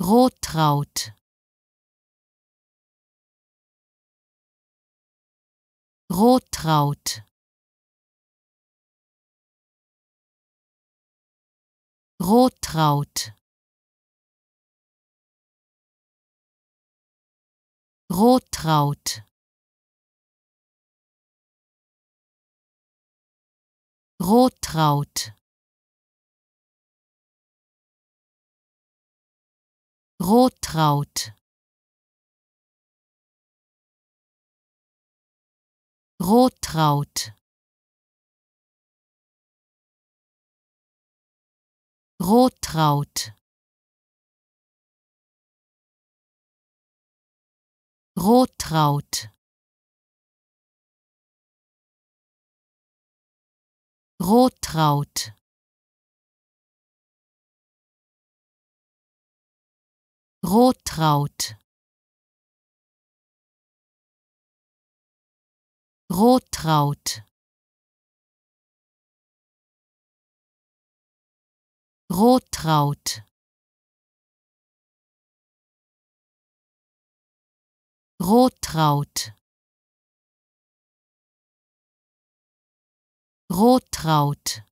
Rottraut Rottraut Rottraut Rottraut Rottraut Rottraut Rottraut Rottraut Rottraut Rottraut Rottraut. Rottraut. Rottraut. Rottraut. Rottraut.